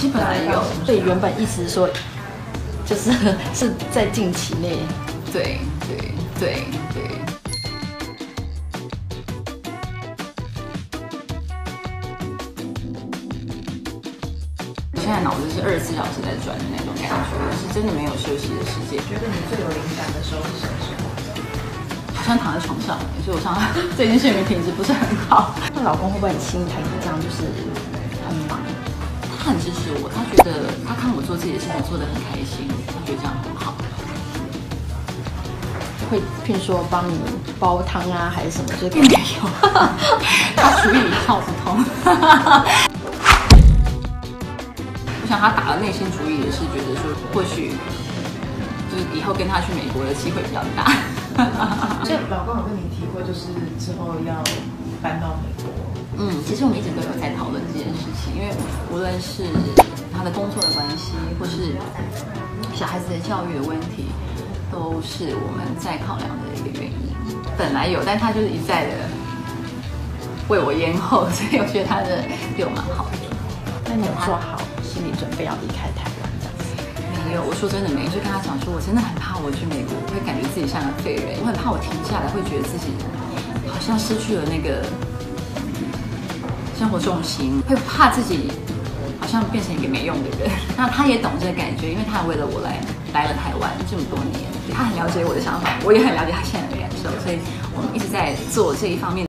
基本上有，所以原本意思是说，就是是在近期内。对对对对。现在脑子是二十四小时在转的那种感觉，是真的没有休息的时间。觉得你最有灵感的时候是什么时候？好像躺在床上，所以我想 最近睡眠品质不是很好。那老公会不会很心疼你这样，就是？他很支持我，他觉得他看我做自己的事情做得很开心，他觉得这样很好。会譬如说帮你煲汤啊，还是什么？就并没有，他厨艺一窍不通。我想他打了内心主意，也是觉得说，或许就是以后跟他去美国的机会比较大。所以老公有跟你提过，就是之后要搬到美国。嗯，其实我们一直都有事情，因为无论是他的工作的关系，或是小孩子的教育的问题。都是我们在考量的一个原因。本来有，但他就是一再的为我延后，所以我觉得他的对我蛮好的。那你有做好心理准备要离开台湾这样子？没有，我说真的没有。就跟他讲说，我真的很怕我去美国，会感觉自己像个废人。我很怕我停下来，会觉得自己好像失去了那个生活重心，会怕自己好像变成一个没用的人。那他也懂这个感觉，因为他为了我来来了台湾这么多年。他很了解我的想法，我也很了解他现在的感受，所以我们一直在做这一方面。